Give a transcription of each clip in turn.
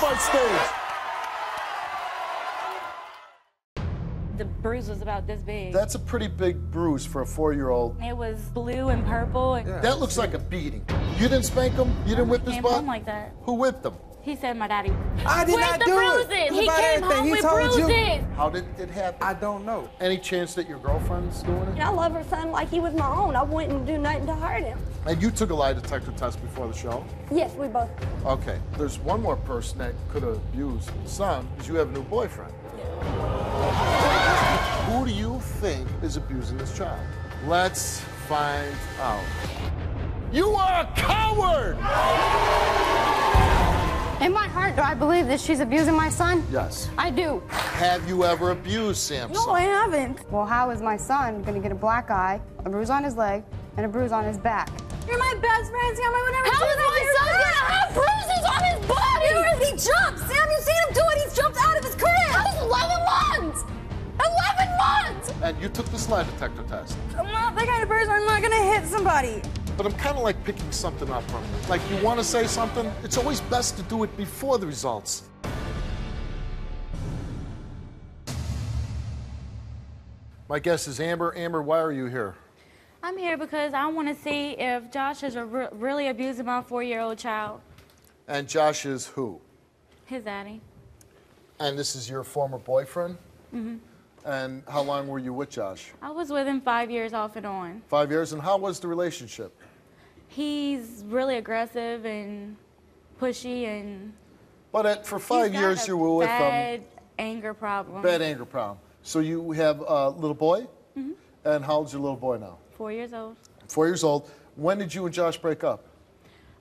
my stage. The bruise was about this big. That's a pretty big bruise for a four-year-old. it was blue and purple. And That looks like a beating. You didn't spank him? You didn't whip his came butt? home like that. Who whipped him? He said my daddy. I did Where's not the do bruises? it. He came everything. home He with told you. bruises. How did it happen? I don't know. Any chance that your girlfriend's doing it? I love her son like he was my own. I wouldn't do nothing to hurt him. And you took a lie detector test before the show? Yes, we both. Okay. There's one more person that could have abused the son, because you have a new boyfriend. Yeah. Who do you think is abusing this child? Let's find out. You are a coward! In my heart, do I believe that she's abusing my son? Yes. I do. Have you ever abused Sam's son? No, I haven't. Well, how is my son gonna get a black eye, a bruise on his leg, and a bruise on his back? You're my best friend, Sam. I would never How do is that my son son. gonna have bruises on his body? Because he jumped. Sam, You've seen him do it. He's jumped out of his crib. That was 11 months! 11 months! And you took the lie detector test. I'm not that kind of person. I'm not gonna hit somebody. But I'm kind of like picking something up from you. Like you want to say something, it's always best to do it before the results. My guess is Amber. Amber, why are you here? I'm here because I want to see if Josh is a re- really abusing my four-year-old child. And Josh is who? His daddy. And this is your former boyfriend? Mm-hmm. And how long were you with Josh? I was with him five years off and on. Five years. And how was the relationship? He's really aggressive and pushy and But at, for five years you were with him. bad anger problem. Bad anger problem. So you have a little boy? Mm-hmm. And how old's your little boy now? Four years old. Four years old. When did you and Josh break up?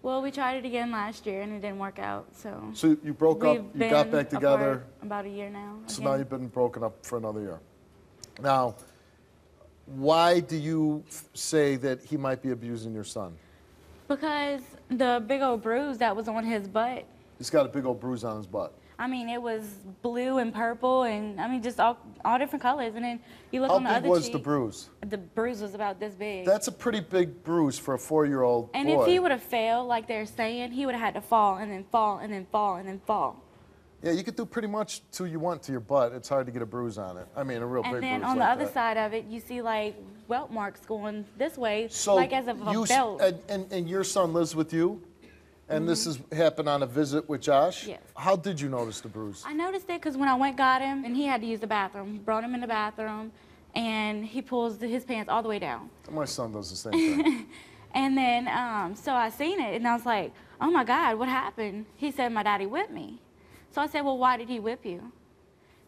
Well, we tried it again last year and it didn't work out. So, So you broke up, you got back together. about a year now. So again. now you've been broken up for another year. Now, why do you f- say that he might be abusing your son? Because the big old bruise that was on his butt. He's got a big old bruise on his butt. I mean, it was blue and purple, and I mean, just all, all different colors. And then you look How on the other. How big was cheek. the bruise? The bruise was about this big. That's a pretty big bruise for a four-year-old and boy. if he would have failed, like they're saying, he would have had to fall and then fall and then fall and then fall. yeah, you could do pretty much till you want to your butt. It's hard to get a bruise on it. I mean, a real And big then bruise on the like other that. side of it, you see like welt marks going this way, So like as of a you belt. And, and, and your son lives with you, and this has happened on a visit with Josh. Mm-hmm. Yes. How did you notice the bruise? I noticed it because when I went got him, and he had to use the bathroom, brought him in the bathroom, and he pulls his pants all the way down. My son does the same thing. And then, um, so I seen it, and I was like, oh my God, what happened? He said, my daddy whipped me. So I said, well, why did he whip you?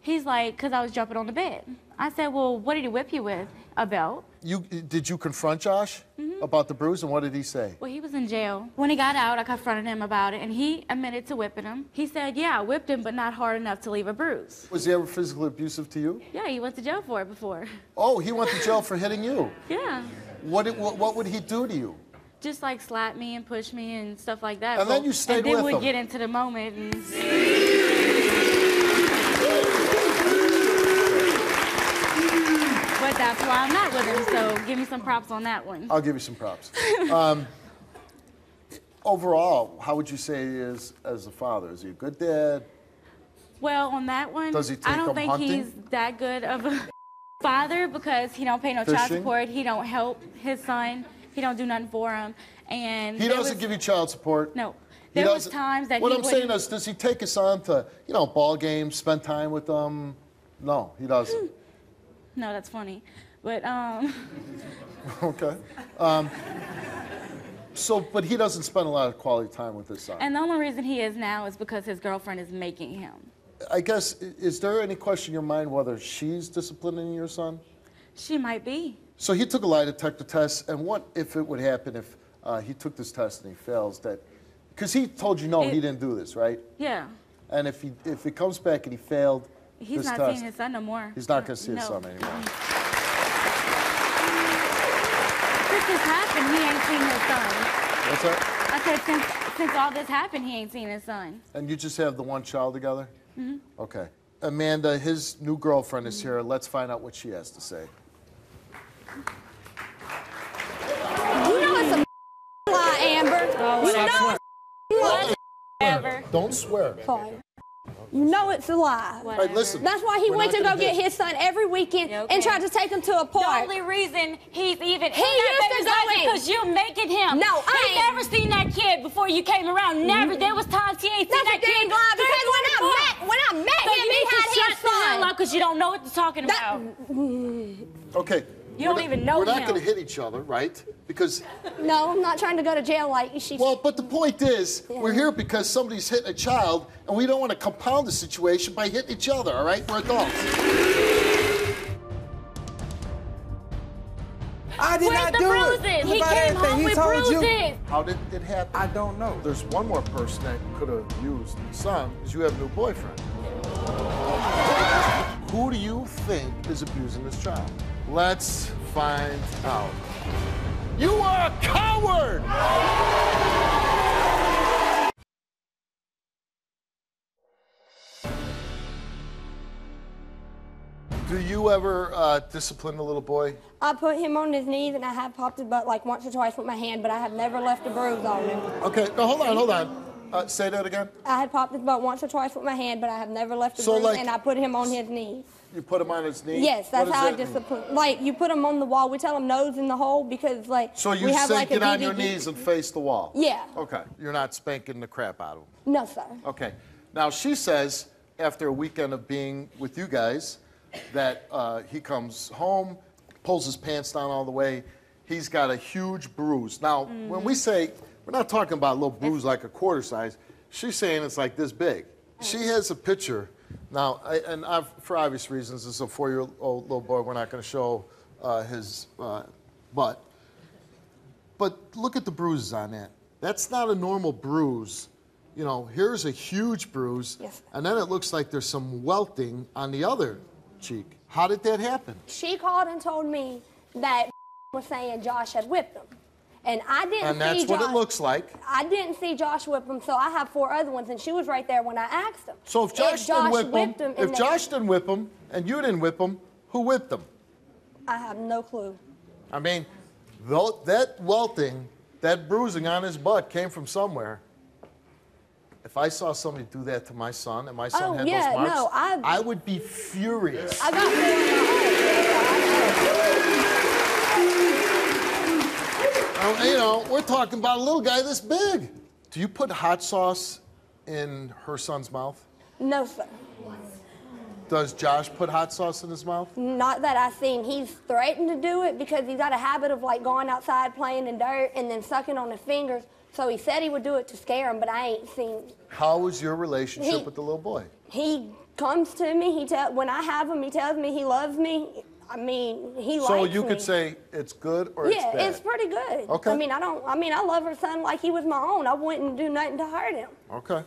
He's like, because I was jumping on the bed. I said, well, what did he whip you with? A belt. You did you confront Josh Mm-hmm. About the bruise, and what did he say? Well, he was in jail. When he got out, I confronted him about it, and he admitted to whipping him. He said, yeah, I whipped him, but not hard enough to leave a bruise. Was he ever physically abusive to you? Yeah, he went to jail for it before. Oh, he went to jail for hitting you. Yeah. What, did, what, what would he do to you? Just like slap me and push me and stuff like that. And then you stayed And then with we'd him. get into the moment and Why I'm not with him, so give me some props on that one. I'll give you some props. Um, overall, how would you say he is as a father? Is he a good dad? Well, on that one, Does he I don't him think hunting? he's that good of a father because he don't pay no child support. He don't help his son. He don't do nothing for him. And He doesn't was- give you child support. No. He There was times that What I'm saying is, does he take his son to, you know, ball games, spend time with them? No, he doesn't. No, that's funny. But um okay. Um, so, but he doesn't spend a lot of quality time with his son. and the only reason he is now is because his girlfriend is making him. I guess, is there any question in your mind whether she's disciplining your son? She might be. So he took a lie detector test, and what if it would happen if uh, he took this test and he fails? That because he told you no, he didn't do this, right? Yeah. And if he if it comes back and he failed He's not test, seeing his son no more. he's not going to see his son anymore. This happened, he ain't seen his son. What's that? I said since since all this happened, he ain't seen his son. And you just have the one child together? Mm-hmm. Okay. Amanda, his new girlfriend is here. Let's find out what she has to say. You know it's a lie, Amber. Oh, you know it's a lie. Whatever. Don't swear. Fine. You know it's a lie. All right, listen. That's why he we're went to go get his son every weekend okay. and tried to take him to a park. The only reason he's even He used to go in. because you're making him. No, I he ain't. never seen that kid before you came around. Never. There was times he ain't seen That's a that kid. damn lie because when I met when I met so him, you he need to had shut his son. because you don't know what you're talking That- about. Okay. You don't we're even not, know We're not him. going to hit each other, right? Because, No, I'm not trying to go to jail like she. well, but the point is, we're here because somebody's hitting a child, and we don't want to compound the situation by hitting each other, all right? We're adults. I did Where's not the do bruises? it. He came everything. home he with bruises. you. How did it happen? I don't know. There's one more person that could have used the son, is you have a new boyfriend. Who do you think is abusing this child? Let's find out. You are a coward! Do you ever uh, discipline a little boy? I put him on his knees and I have popped his butt like once or twice with my hand, but I have never left a bruise on him. Okay, no, hold on, hold on. Uh, say that again. I had popped his butt once or twice with my hand, but I have never left a So, bruise, like- and I put him on his knees. You put him on his knee? Yes, that's how I that mean? discipline. Like you put him on the wall. We tell him nose in the hole because like So you we have say like a get on your knees and face the wall? Yeah. Okay. You're not spanking the crap out of him. No, sir. Okay. Now she says after a weekend of being with you guys that uh, he comes home, pulls his pants down all the way. He's got a huge bruise. Now, when we say we're not talking about a little bruise like a quarter size, she's saying it's like this big. She has a picture. Now, I, and I've, for obvious reasons, this is a four-year-old little boy. We're not going to show uh, his uh, butt. But look at the bruises on that. That's not a normal bruise. You know, here's a huge bruise, Yes. and then it looks like there's some welting on the other cheek. How did that happen? She called and told me that was saying Josh had whipped him, and I didn't And that's see what Josh. it looks like. I didn't see Josh whip him, so I have four other ones, and she was right there when I asked him. So if Josh, didn't whip him, whipped him, if Josh didn't whip him, and you didn't whip him, who whipped him? I have no clue. I mean, that welting, that bruising on his butt came from somewhere. If I saw somebody do that to my son, and my son Oh, had yeah, those marks, no, I- I would be furious. I got four of my own. You know, we're talking about a little guy this big. Do you put hot sauce in her son's mouth? No, sir. Does Josh put hot sauce in his mouth? Not that I've seen. He's threatened to do it because he's got a habit of like going outside playing in dirt and then sucking on his fingers. So he said he would do it to scare him, but I ain't seen. How is your relationship He- with the little boy? He comes to me. He tell when I have him, he tells me he loves me. I mean, he So likes you me. could say it's good or it's yeah, bad. it's pretty good. Okay. I mean, I don't. I mean, I love her son like he was my own. I wouldn't do nothing to hurt him. Okay.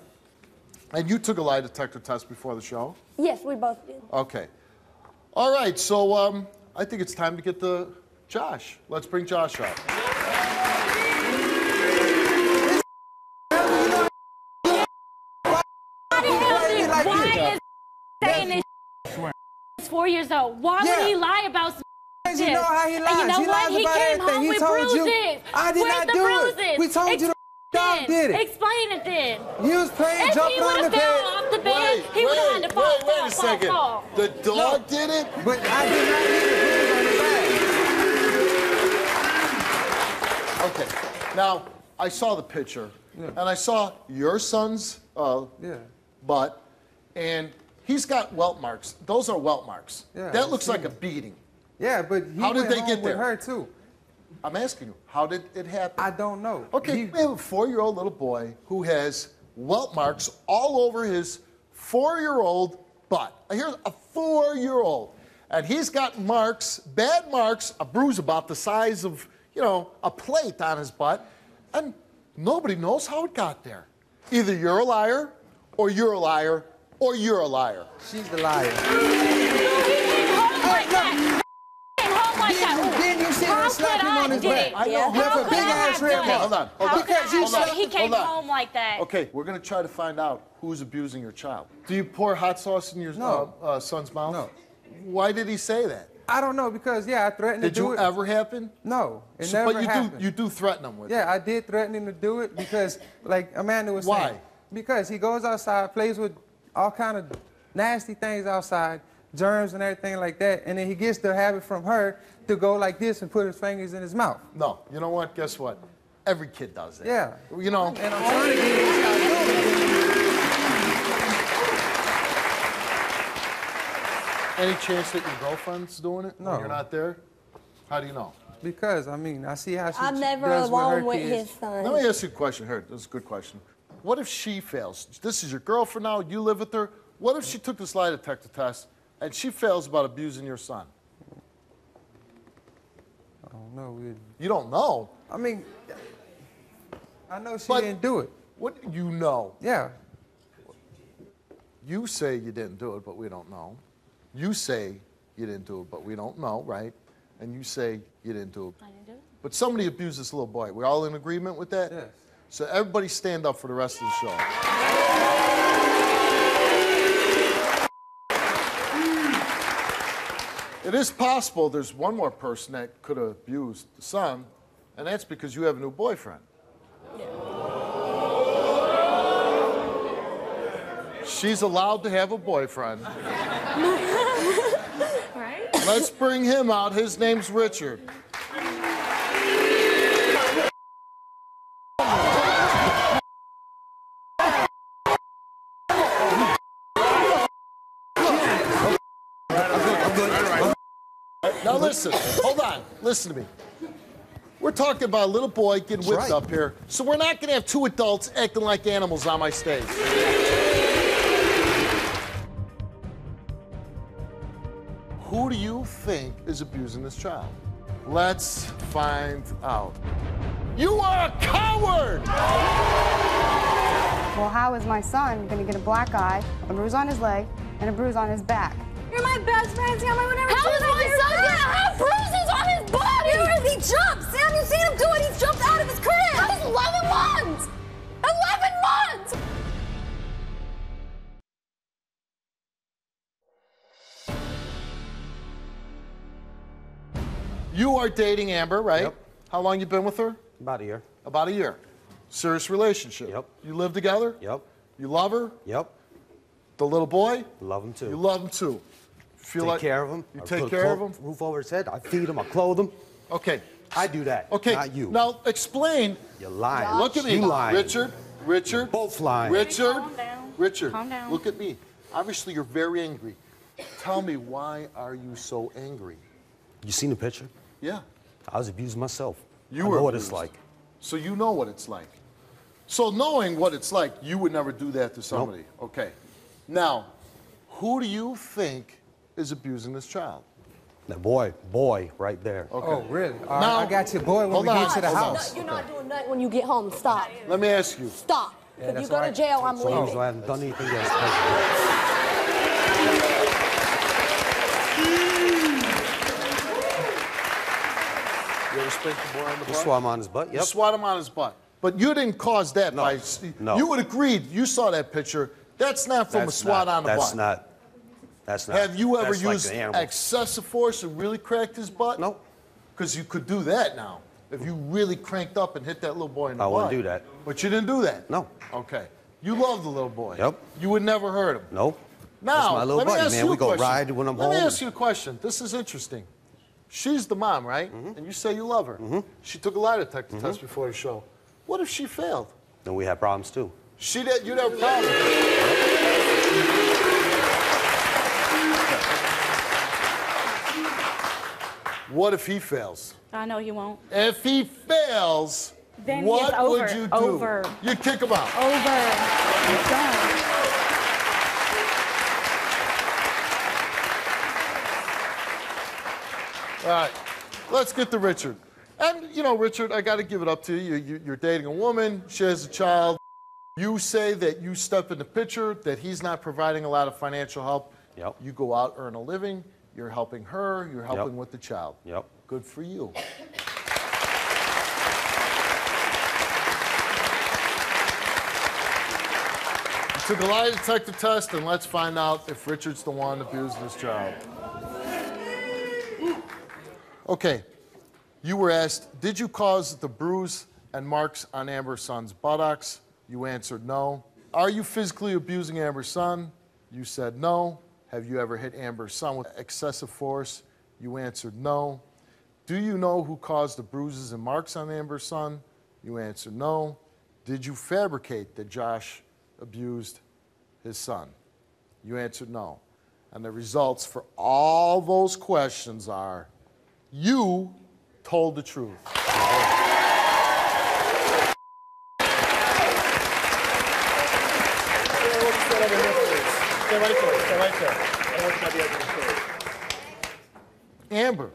And you took a lie detector test before the show? Yes, we both did. Okay. All right, so um, I think it's time to get the Josh. Let's bring Josh up. Four years old. Why Yeah. would he lie about some You this? know how he And lies. you know he what? lies he about came everything. home he with told bruises. you. I did Where's not the do bruises? it. We told you the dog Explain did it. Explain it then. You was playing If jumping he on would the have fell bed. off the bed, Wait, he would have had wait, to fall, wait, fall, wait a fall, second. fall. The dog did it? But I did not need a bruise on the back. Okay. Now, I saw the picture, and I saw your son's uh, Yeah. butt, and he's got welt marks. Those are welt marks. Yeah, that looks like a beating. Yeah, but he How did they get there? her too. I'm asking you, how did it happen? I don't know. Okay, He- we have a four-year-old little boy who has welt marks all over his four-year-old butt. Here's a four-year-old, and he's got marks, bad marks, a bruise about the size of, you know, a plate on his butt, and nobody knows how it got there. Either you're a liar, or you're a liar, or you're a liar. she's the liar. He came home like that. He came home like that. Didn't- didn't you see her How slap him on his did back? I know. Yeah. You have a big ass have red mark. Hold on, hold on. Because you have done it? slapped- He came home like that. Okay, we're gonna try to find out who's abusing your child. Do you pour hot sauce in your No. uh, uh, son's mouth? No. Why did he say that? I don't know because yeah, I threatened Did to do it. Did you ever happen? No, it So- never but you happened. do you do threaten him with it. Yeah, I did threaten him to do it because, like Amanda was Why? saying, Because he goes outside, plays with all kind of nasty things outside, germs and everything like that, and then he gets the habit from her to go like this and put his fingers in his mouth. No, you know what? Guess what? Every kid does it. Yeah. You know, And I'm trying to get him to stop doing it. any chance that your girlfriend's doing it? when No. You're not there? How do you know? Because I mean, I see how she I'm never does alone with with her kids. his son. Let me ask you a question here. This is a good question. What if she fails? This is your girlfriend now, you live with her. What if she took this lie detector test and she fails about abusing your son? I don't know. We- You don't know. I mean, I know she But- didn't do it. What you know? Yeah. You say you didn't do it, but we don't know. You say you didn't do it, but we don't know, right? And you say you didn't do it. I didn't do it. But somebody abused this little boy. We're all in agreement with that? Yes. So everybody stand up for the rest of the show. It is possible there's one more person that could have abused the son, and that's because you have a new boyfriend. She's allowed to have a boyfriend. Right? Let's bring him out. His name's Richard. Now listen, hold on, listen to me. We're talking about a little boy getting whipped right. up here, so we're not gonna have two adults acting like animals on my stage. Who do you think is abusing this child? Let's find out. You are a coward! Well, how is my son going to get a black eye, a bruise on his leg, and a bruise on his back? You're my best friend, Sam. I would never How do is that my son gonna ah! have bruises on his body? Dude, he jumped. Sam, you've seen him do it. He jumped out of his crib. That was 11 months! 11 months! You are dating Amber, right? Yep. How long you been with her? About a year. About a year. Serious relationship. Yep. You live together? Yep. You love her? Yep. The little boy? Love him too. You love him too. Feel take like care of him. You I take put a care of clo- him? Roof over his head. I feed him. I clothe him. Okay. I do that. Okay. Not you. Now explain. You're lying. Look at me. You lying. Richard. Richard. both lying. Richard. Calm down. Richard. Calm down. Look at me. Obviously you're very angry. Tell me why are you so angry? You seen the picture? Yeah. I was abused myself. You I were know what it's like. So you know what it's like. So knowing what it's like, you would never do that to somebody. Okay. Now, who do you think is abusing this child? That boy, boy, right there. Okay. Oh, really? All right, Now- I got your boy when Hold we on, get to the hold on. house. You're not doing nothing when you get home. Stop. Let me ask you. Stop. Yeah, if you that's go to jail, I'm So long as leaving. I haven't done anything else. You ever spank the boy on the You swat him on his butt. You swat him on his butt. But you didn't cause that No. by. No. You would agree. You saw that picture. That's not from That's a swat not, on the that's butt. not. That's not. Have you ever that's like used an excessive force and really cracked his butt? No. Because you could do that now. If you really cranked up and hit that little boy in the I butt. wouldn't do that. But you didn't do that? No. Okay. You love the little boy. Yep. You would never hurt him. Nope. Now, That's my little let me buddy, ask man. you We a go question. ride when I'm home. let home. me ask you a question. This is interesting. She's the mom, right? Mm-hmm. And you say you love her. Mm-hmm. She took a lie detector test before the show. What if she failed? Then we have problems too. She did. You'd have a What if he fails? I know he won't. If he fails, Then what it's over. would you do? Over. You kick him out. Over. It's done. All right, let's get to Richard. And, you know, Richard, I got to give it up to you. you. You're dating a woman, she has a child. You say that you step in the picture, that he's not providing a lot of financial help. Yep. You go out, earn a living, you're helping her, you're helping with the child. Yep. Good for you. You took a lie detector test, and let's find out if Richard's the one abusing his child. Okay, you were asked, did you cause the bruise and marks on Amber's son's buttocks? You answered no. Are you physically abusing Amber's son? You said no. Have you ever hit Amber's son with excessive force? You answered no. Do you know who caused the bruises and marks on Amber's son? You answered no. Did you fabricate that Josh abused his son? You answered no. And the results for all those questions are you told the truth. Stay right there. Stay right there. I don't want you to be able to Amber,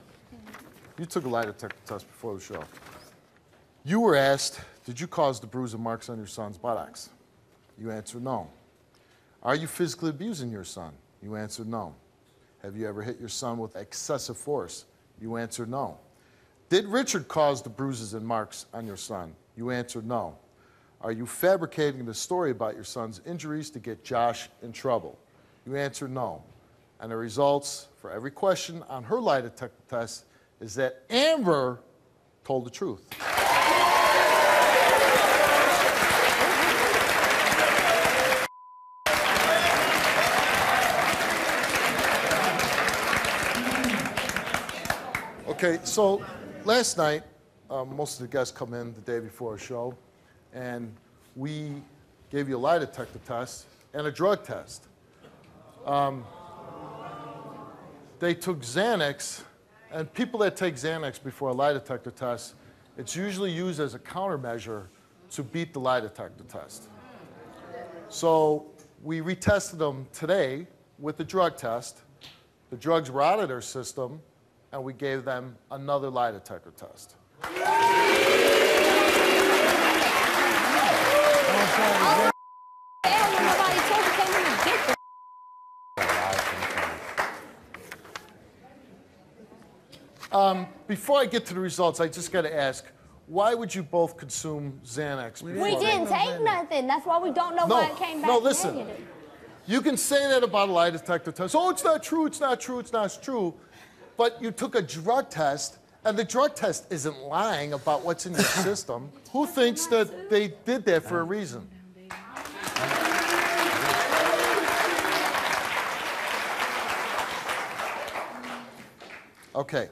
you took a lie detector test before the show. You were asked, did you cause the bruise and marks on your son's buttocks? You answered no. Are you physically abusing your son? You answered no. Have you ever hit your son with excessive force? You answered no. Did Richard cause the bruises and marks on your son? You answered no. Are you fabricating the story about your son's injuries to get Josh in trouble? You answer no. And the results for every question on her lie detector test is that Amber told the truth. Okay, so last night, um, most of the guests come in the day before a show, and we gave you a lie detector test and a drug test. Um, they took Xanax, and people that take Xanax before a lie detector test, it's usually used as a countermeasure to beat the lie detector test. So we retested them today with the drug test. The drugs were out of their system, and we gave them another lie detector test. Nobody told you came in a dick. Um, before I get to the results, I just got to ask, why would you both consume Xanax? We didn't take nothing. That's why we don't know No, why it came back no, listen. negative. You can say that about a lie detector test. Oh, it's not true, it's not true, it's not true. But you took a drug test, and the drug test isn't lying about what's in your system. Who thinks that they did that for a reason? Okay.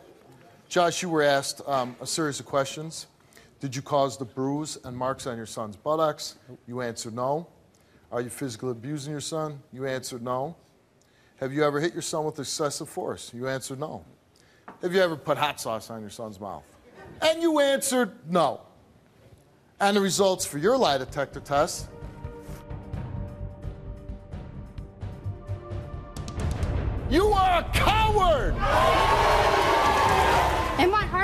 Josh, you were asked um, a series of questions. Did you cause the bruise and marks on your son's buttocks? You answered no. Are you physically abusing your son? You answered no. Have you ever hit your son with excessive force? You answered no. Have you ever put hot sauce on your son's mouth? And you answered no. And the results for your lie detector test You are a coward!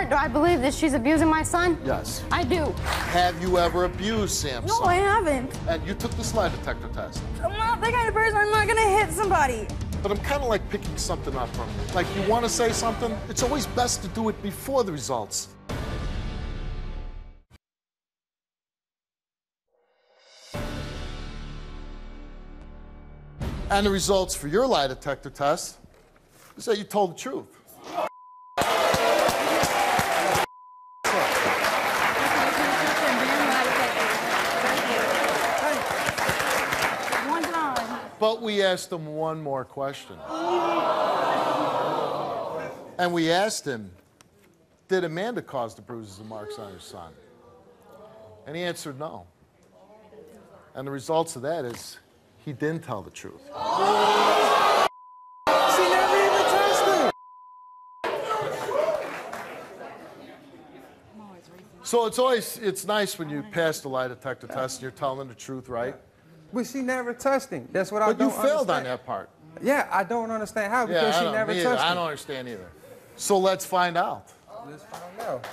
Heart, do I believe that she's abusing my son? Yes. I do. Have you ever abused Sam's son? No, I haven't. And you took the lie detector test. I'm not that kind of person. I'm not gonna hit somebody. But I'm kind of like picking something up from you. Like, you want to say something? It's always best to do it before the results. And the results for your lie detector test is that you told the truth. But we asked him one more question. and we asked him, Did Amanda cause the bruises and marks on her son? And he answered no. And the results of that is he didn't tell the truth. She never even touched him. So it's always it's nice when you pass the lie detector test and you're telling the truth, right? But she never touched him. That's what I But you don't failed on understand. that part. Yeah, I don't understand how because Yeah, I she don't, never me either. touched I don't understand either. So let's find out. Let's find out.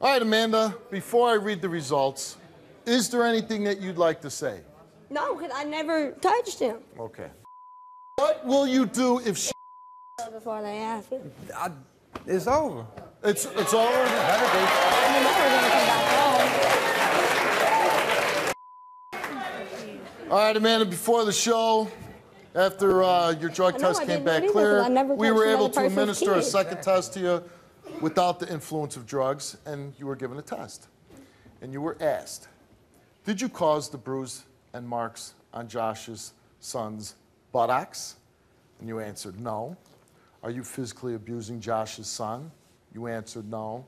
All right, Amanda, before I read the results, is there anything that you'd like to say? No, because I never touched him. Okay. What will you do if she Before they asked me. I, it's over. It's it's over. Better be. I mean, they were gonna come back home. All right, Amanda, before the show, after uh, your drug I know test came didn't do it back either, clear, 'cause I never we were able to person's administer a kid. second test to you. without the influence of drugs, and you were given a test. And you were asked, Did you cause the bruise and marks on Josh's son's buttocks? And you answered, No. Are you physically abusing Josh's son? You answered, No.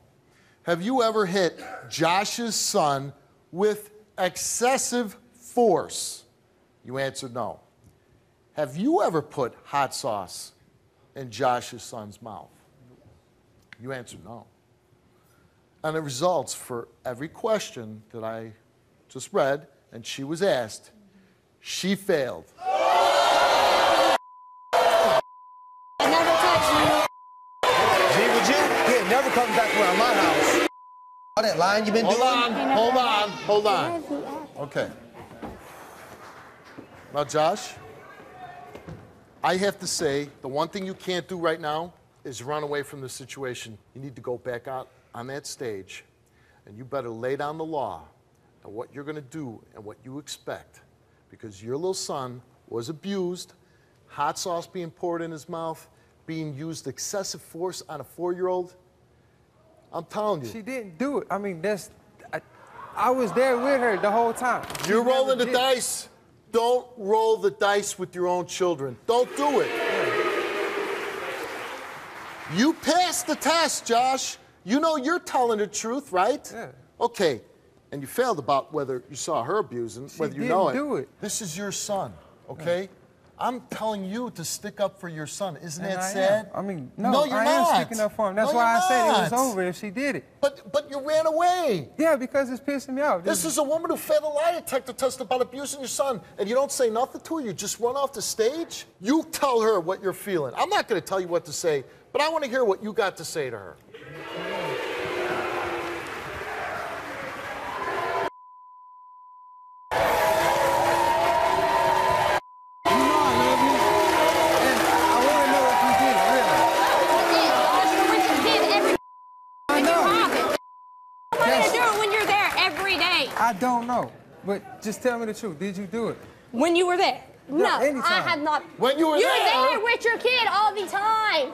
Have you ever hit Josh's son with excessive force? You answered, No. Have you ever put hot sauce in Josh's son's mouth? You answered no. And the results for every question that I just read and she was asked, she failed. I never touched you. G, would you? Yeah, never comes back around my house. All that lying you been Hold doing? on, hold on, hold on. Okay. Now, Josh, I have to say, the one thing you can't do right now is run away from the situation. You need to go back out on that stage, and you better lay down the law and what you're going to do and what you expect. Because your little son was abused, hot sauce being poured in his mouth, being used excessive force on a four year old. I'm telling you. She didn't do it. I mean, that's. I, I was there with her the whole time. She You're rolling the did. dice. Don't roll the dice with your own children. Don't do it. You passed the test, Josh. You know you're telling the truth, right? Yeah. Okay. And you failed about whether you saw her abusing, She whether you know it. didn't do it. This is your son, okay? I'm telling you to stick up for your son. Isn't And that I am. sad? I mean, no, no you're I not. am sticking up for him. That's No, why I said it was over if she did it. But but you ran away. Yeah, because it's pissing me off. This is a woman who failed a lie detector test about abusing your son, and you don't say nothing to her. You just run off the stage. You tell her what you're feeling. I'm not going to tell you what to say, but I want to hear what you got to say to her. I don't know. But just tell me the truth. Did you do it? When you were there. No, I anytime. have not. When you were there. You're there- there with your kid all the time.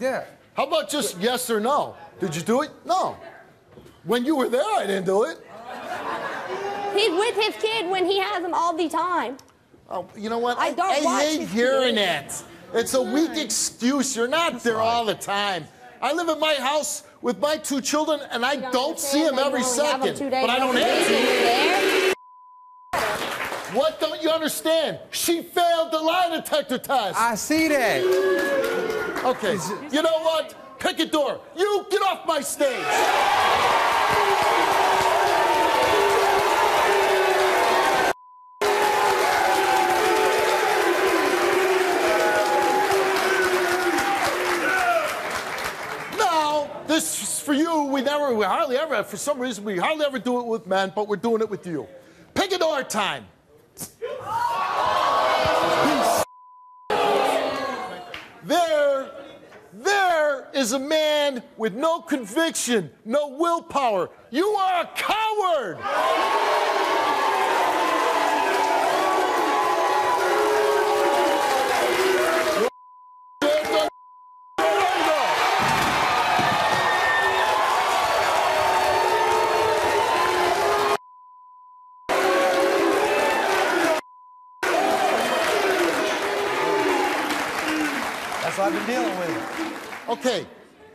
Yeah. How about just yes or no? Did you do it? No. When you were there, I didn't do it. He's with his kid when he has them all the time. Oh, you know what? I don't I watch hate hearing TV. it. It's a weak excuse. You're not there all the time. I live in my house with my two children, and I don't see them every second. But I don't have to. What don't you understand? She failed the lie detector test. I see that. Okay. You know what? Pick a door. You get off my stage. This is for you. We never, we hardly ever, for some reason, we hardly ever do it with men, but we're doing it with you. Door time. There, there is a man with no conviction, no willpower. You are a coward. That's what I've been dealing with. Okay,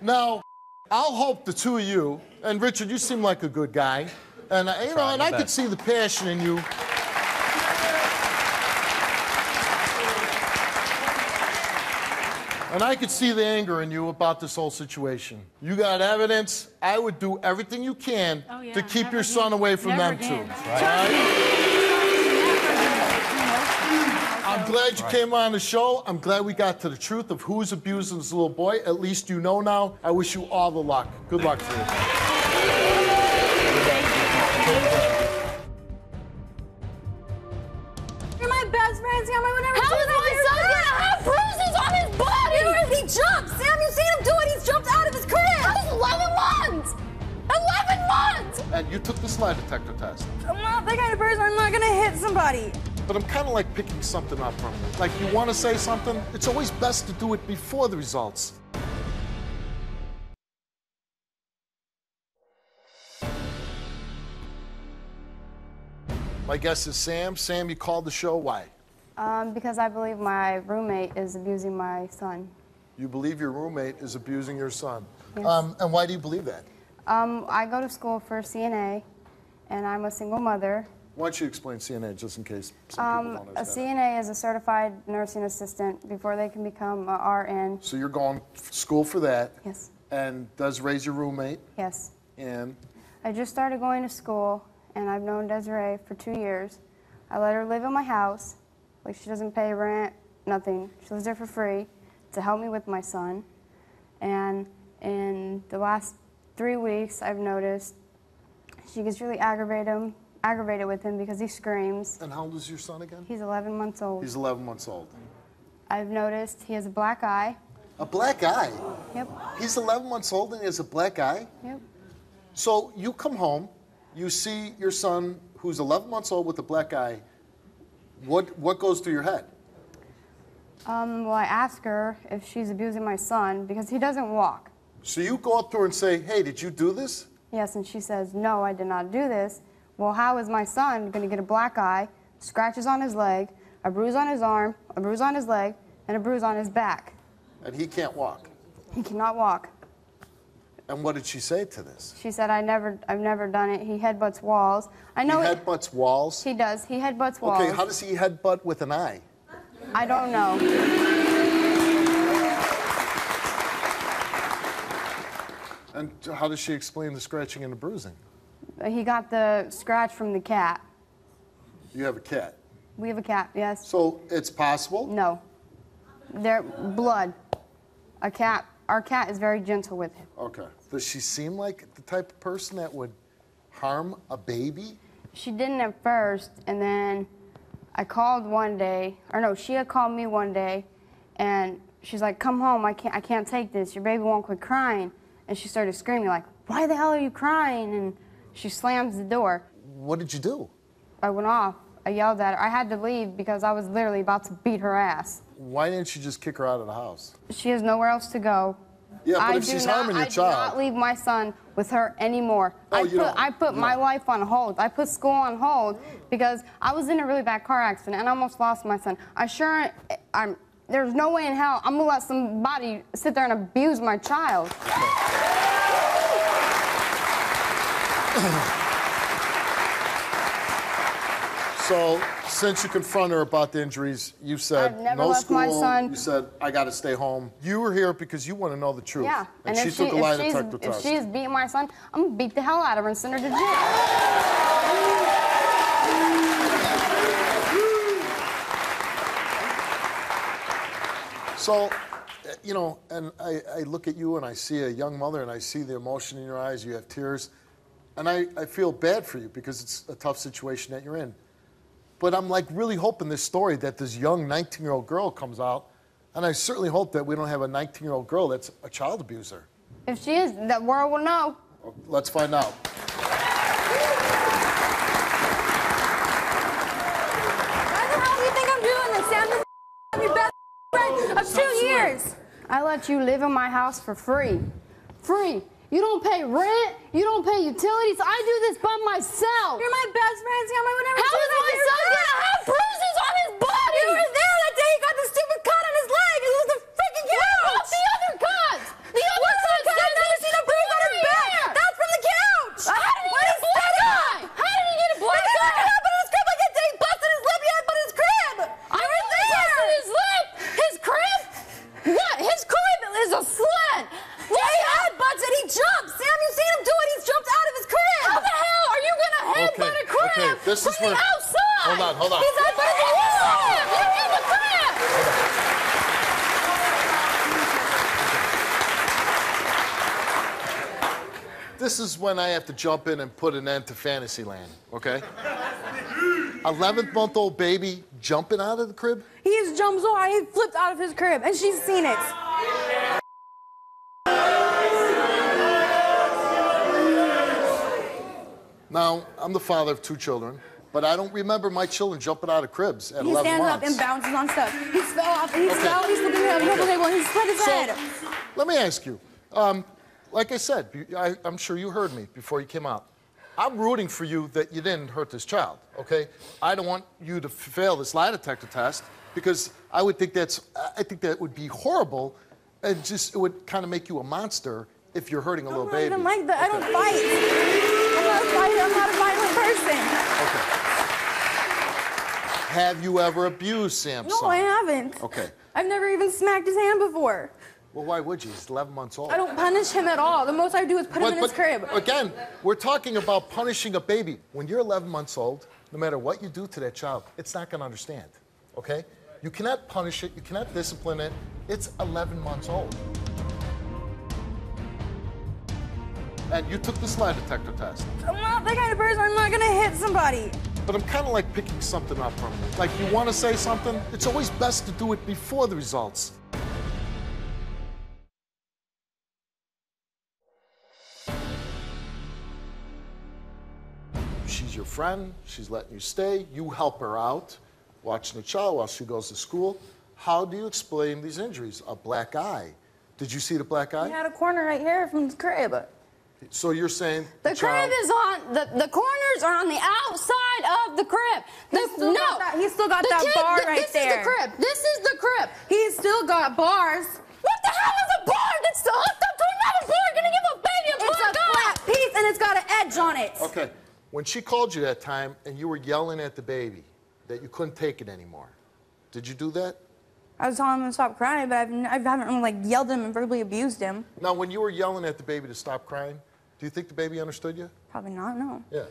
now I'll hope the two of you and Richard, you seem like a good guy, and uh, you know, and my I could see the passion in you. And I could see the anger in you about this whole situation. You got evidence. I would do everything you can Oh, yeah, to keep never your son again. away from Never them again. too. Trust All right? me. I'm glad you came on the show. I'm glad we got to the truth of who's abusing this little boy. At least you know now. I wish you all the luck. Good luck to you. You're my best friend, Sam. I would never How do is that my son son. gonna have bruises on his body? He jumped. Sam, you've seen him do it. He's jumped out of his crib. That was 11 months! 11 months! And you took this lie detector test. I'm not that kind of person. I'm not gonna hit somebody but I'm kind of like picking something up from them. Like you want to say something, it's always best to do it before the results. My guest is Sam. Sam, you called the show. Why? Um, because I believe my roommate is abusing my son. You believe your roommate is abusing your son. Yes. Um, and why do you believe that? Um, I go to school for CNA, and I'm a single mother, why don't you explain CNA just in case some Um, people don't a? CNA is a certified nursing assistant before they can become a RN. So you're going to school for that. Yes. And does raise your roommate. Yes. And I just started going to school, and I've known Desiree for two years. I let her live in my house. Like, she doesn't pay rent, nothing. She lives there for free to help me with my son. And in the last three weeks, I've noticed she gets really aggravated, aggravated with him because he screams. and how old is your son again? He's 11 months old. He's 11 months old. I've noticed he has a black eye. A black eye. Yep, He's 11 months old and he has a black eye. yep. So you come home, you see your son who's 11 months old with a black eye. What what goes through your head? Um, well, I ask her if she's abusing my son because he doesn't walk. So you go up to her and say, "Hey, did you do this?" Yes, and she says, No, I did not do this. Well, how is my son going to get a black eye, scratches on his leg, a bruise on his arm, a bruise on his leg, and a bruise on his back? And he can't walk. He cannot walk. And what did she say to this? She said, I never, I've never done it. He headbutts walls. I know he it- headbutts walls. he does. He headbutts walls. Okay, how does he headbutt with an eye? I don't know. And how does she explain the scratching and the bruising? Uh, he got the scratch from the cat. You have a cat. We have a cat, yes. So it's possible. No. They're blood. A cat. Our cat is very gentle with him. Okay. Does she seem like the type of person that would harm a baby? She didn't at first, and then I called one day, or no, she had called me one day, and she's like, "Come home, I can't, I can't take this. Your baby won't quit crying." And she started screaming like, "Why the hell are you crying?" And she slams the door. What did you do? I went off. I yelled at her. I had to leave because I was literally about to beat her ass. Why didn't you just kick her out of the house? She has nowhere else to go. Yeah, but I if she's not, harming your I do not leave my son with her anymore. Oh, I you put don't- I put my don't. life on hold. I put school on hold because I was in a really bad car accident and I almost lost my son. I sure I'm there's no way in hell I'm gonna let somebody sit there and abuse my child. So, since you confronted her about the injuries, you said I've never no left school. my son. You said I got to stay home. You were here because you want to know the truth. Yeah, And, and, she took she a lie if she's, detector if test. she's beating my son, I'm gonna beat the hell out of her and send her to jail. So, you know, and I, I look at you and I see a young mother and I see the emotion in your eyes. You have tears. And I, I feel bad for you because it's a tough situation that you're in. But I'm like really hoping this story that this young 19 year old girl comes out. And I certainly hope that we don't have a 19 year old girl that's a child abuser. If she is, the world will know. Let's find out. Why the hell do you think I'm doing this, I'm your best friend of two years. I let you live in my house for free. Free. You don't pay rent. You don't pay utilities. I do this by myself. You're my best friend, Sam. I would never How do is my son gonna have bruises on his body? You were there that day he got the stupid cut on his leg. It was the freaking couch. What about the other cuts? The other What other cuts. cut? I've never seen a bruise on his back. That's from the couch. How did he What get a is black that? eye? How did he get a black Because eye? it happened in his crib like that day. He busted his lip. He had but his crib. I You were know he there. busted his lip. His crib? What? His crib is a slant. Yeah, he had butts and he jumped. Sam, you seen him do it. He's jumped out of his crib. How the hell are you gonna headbutt a crib okay, this from is the where- outside? Hold on, hold on. He's headbutted the wall. You're in the crib. This is when I have to jump in and put an end to Fantasyland, okay? 11th month old baby jumping out of the crib? He just jumped so high, he flipped out of his crib, and she's seen it. Now, I'm the father of two children, but I don't remember my children jumping out of cribs at He 11 stands up and bounces on stuff. He fell off, and he Okay. fell, he's looking at the table, and he spread his So, head. let me ask you. Um, like I said, I, I'm sure you heard me before you came out. I'm rooting for you that you didn't hurt this child, okay? I don't want you to fail this lie detector test because I would think that's, I think that would be horrible and just, it would kind of make you a monster if you're hurting a little baby. I'm not baby. even like that. I don't fight. I'm not a fighter. I'm not a violent person. Have you ever abused Sam's No. I haven't. Okay. I've never even smacked his hand before. Well, why would you? He's 11 months old. I don't punish him at all. The most I do is put him in his crib. Again, we're talking about punishing a baby. When you're 11 months old, no matter what you do to that child, it's not going to understand. Okay? You cannot punish it. You cannot discipline it. It's 11 months old. And you took the lie detector test. I'm not the kind of person. I'm not gonna hit somebody. But I'm kind of like picking something up from you. Like you want to say something, it's always best to do it before the results. Friend, she's letting you stay, you help her out, watching the child while she goes to school. How do you explain these injuries? A black eye. Did you see the black eye? He eye? had a corner right here from his crib. So you're saying The child- crib is on the the corners are on the outside of the crib. The, He's still no, got that- he's still got the that kid- bar th- right this there. is the crib. This is the crib. He's still got bars. What the hell is a bar that's hooked up to another bar? Gonna give a baby a It's a eye? flat piece and it's got an edge on it. Okay. When she called you that time and you were yelling at the baby that you couldn't take it anymore, did you do that? I was telling him to stop crying, but I've, n- I haven't really like yelled at him and verbally abused him. Now, when you were yelling at the baby to stop crying, do you think the baby understood you? Probably not. No. Yeah.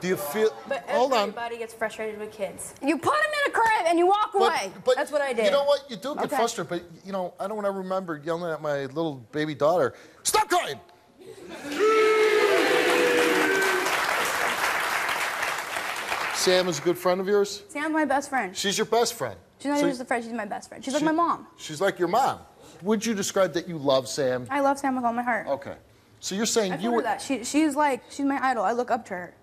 Do you feel? But hold on. everybody gets frustrated with kids. You put him in a crib and you walk But, away. but That's what I did. You know what? You do get Okay. frustrated, but you know, I don't ever remember yelling at my little baby daughter, "Stop crying!" Sam is a good friend of yours. Sam's my best friend. She's your best friend. She's not So- even just a friend. She's my best friend. She's like my mom. She's like your mom. Would you describe that you love Sam? I love Sam with all my heart. Okay. So you're saying I you would, that. She, she's like, she's my idol. I look up to her.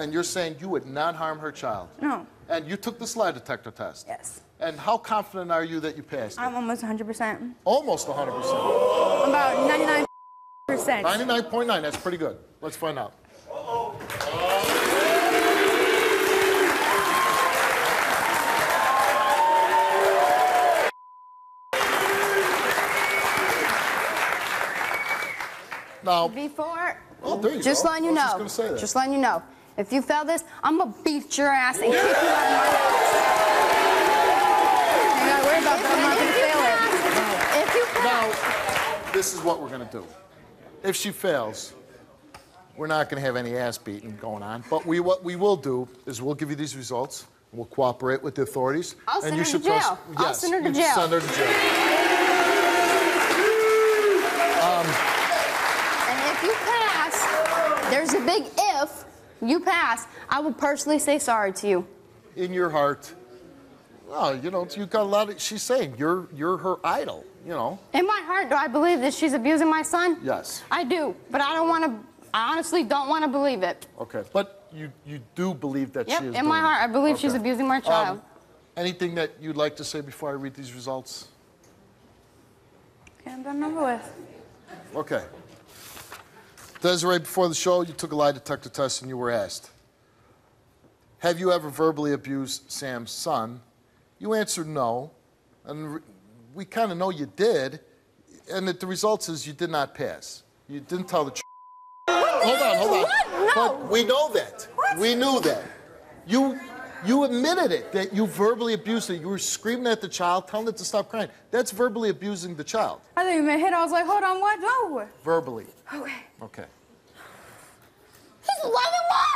and you're saying you would not harm her child. No. And you took the lie detector test. Yes. And how confident are you that you passed? it? I'm almost 100%. Almost 100%. About 99%. 99.9. That's pretty good. Let's find out. Now, Before, Oh, there you just go. letting you just know, say that. just letting you know, if you fail this, I'm gonna beat your ass and kick you out of my house. You gotta worry about that. I'm not gonna if you fail it. if you now, this is what we're going to do. If she fails, we're not going to have any ass beating going on. But we, what we will do is we'll give you these results. We'll cooperate with the authorities. I'll and send you her to should jail. I'll yes, send her to jail. Send her to jail. And if you pass, there's a big if. You pass, I will personally say sorry to you. In your heart, oh, you know, you got a lot of. She's saying you're you're her idol. You know. In my heart, do I believe that she's abusing my son? Yes. I do, but I don't want to. I honestly don't want to believe it. Okay. But you you do believe that Yep, she is. in my doing it. heart, I believe she's abusing my child. Um, anything that you'd like to say before I read these results? Okay, I'm done over with. Okay. Desiree, before the show, you took a lie detector test and you were asked, Have you ever verbally abused Sam's son? You answered no. And we kind of know you did. And that the results is you did not pass. You didn't tell the truth. Hold on, hold on. What? No. But we know that. What? We knew that. You you admitted it that you verbally abused it. You were screaming at the child, telling it to stop crying. That's verbally abusing the child. I think you meant hit. I was like, hold on, what? No. Verbally. Okay. Okay. He's 11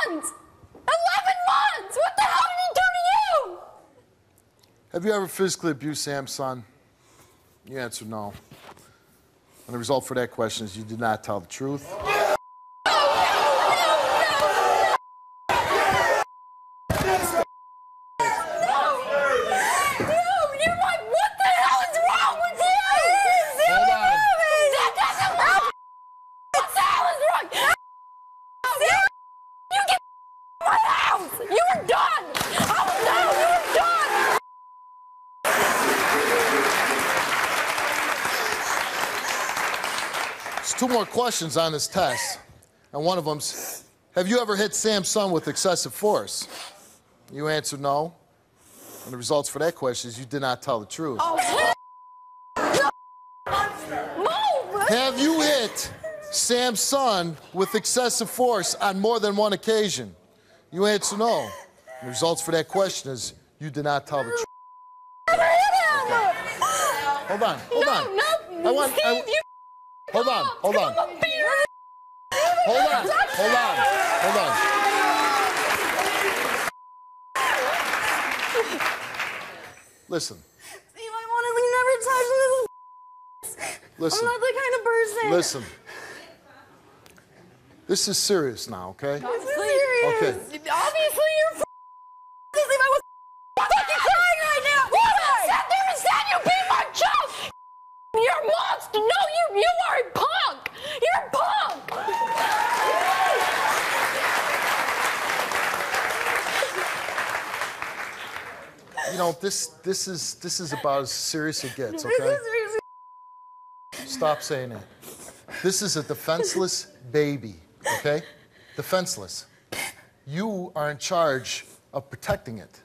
months! 11 months! What the hell did he do to you? Have you ever physically abused Sam's son? You answered no. And the result for that question is you did not tell the truth. No, you're like, what the hell is wrong with you? Hold on. That doesn't work! What the hell is wrong? You get my house! You are done! Oh no, you are done! two more questions on this test, and one of them's, have you ever hit Sam's son with excessive force? You answered no. And the results for that question is you did not tell the truth. Oh, Have you hit Sam's son with excessive force on more than one occasion? You answer no. The results for that question is you did not tell the truth. Hold on, hold no, on. No, I want. Steve, I, you hold on, hold on. I'm a beer. Hold on, hold on, hold on. Listen, Steve, I honestly never touched this. listen, I'm not the kind of person. listen. This is serious now, okay? This is serious. Okay. Obviously, you're f- Steve, I was fucking crying right now. You just sat there and said you beat my child. You're a monster. No, you you are a punk. You're a punk. You know, this this is this is about as serious as it gets, okay? Stop saying that. This is a defenseless baby, okay? Defenseless. You are in charge of protecting it.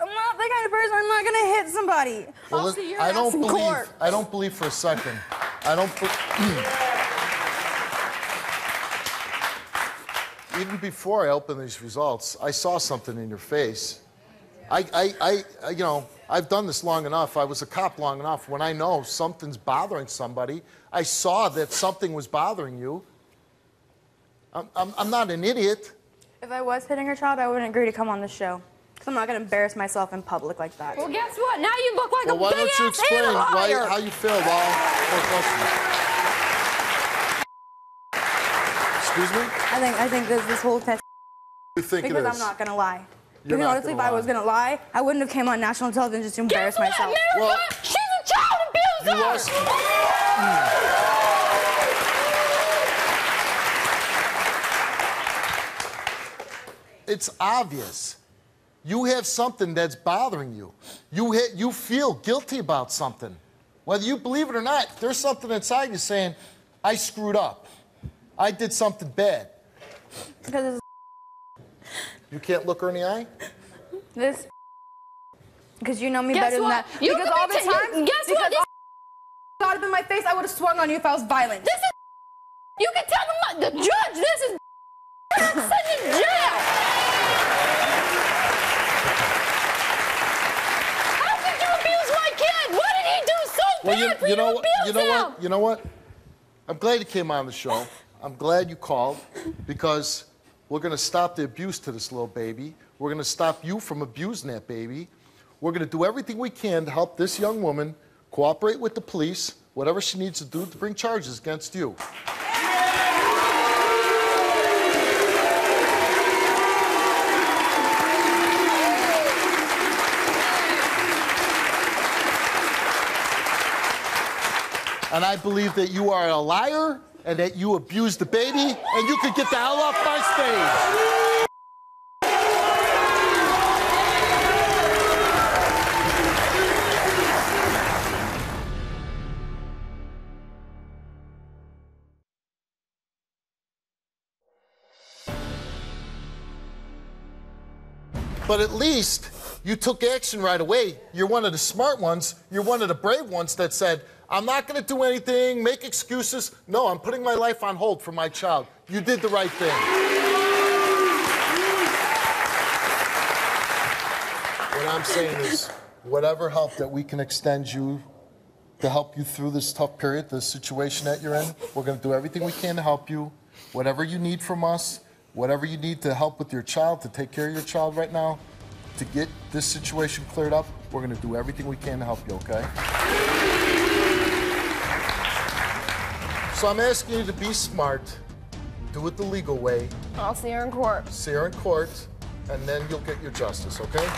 I'm not the kind of person. I'm not gonna hit somebody. Well, I'll see your I don't believe. court. I don't believe for a second. I don't. Even before I opened these results, I saw something in your face. I, I, I, I- you know, I've done this long enough. I was a cop long enough. When I know something's bothering somebody, I saw that something was bothering you. I'm, I'm, I'm not an idiot. If I was hitting her child, I wouldn't agree to come on the show. Because I'm not gonna embarrass myself in public like that. Well, guess what? Now you look like Well, a why big don't you explain why, how you feel while? Excuse me? I think I think this this whole test You think it because I'm not gonna lie. You're because honestly, if gonna I was gonna lie, I wouldn't have came on national television just to embarrass Guess what, myself. America? Well- She's a child abuser. You also- hmm. It's obvious. You have something that's bothering you. You, hit, you feel guilty about something. Whether you believe it or not, there's something inside you saying, I screwed up. I did something bad. Because You can't look her in the eye? this, this, because you know me Guess better what? than that. You because all be the ta- time, you- guess what? This- got up in my face, I would have swung on you if I was violent. This is. You can tell them the judge. This is. Send in jail. How could you abuse my kid? What did he do so Well, bad you, for you you know to what? abuse You know him? what? You know what? I'm glad you came on the show. I'm glad you called because we're going to stop the abuse to this little baby. We're going to stop you from abusing that baby. We're going to do everything we can to help this young woman cooperate with the police, whatever she needs to do to bring charges against you. And I believe that you are a liar and that you abused the baby and you could get the hell off my stage. But at least you took action right away. You're one of the smart ones. You're one of the brave ones that said, I'm not going to do anything, make excuses. No, I'm putting my life on hold for my child. You did the right thing. What I'm saying is, whatever help that we can extend you to help you through this tough period, the situation that you're in, we're going to do everything we can to help you. Whatever you need from us, whatever you need to help with your child, to take care of your child right now, to get this situation cleared up, we're going to do everything we can to help you, okay? So I'm asking you to be smart, do it the legal way, I'll see her in court. see her in court, and then you'll get your justice, okay?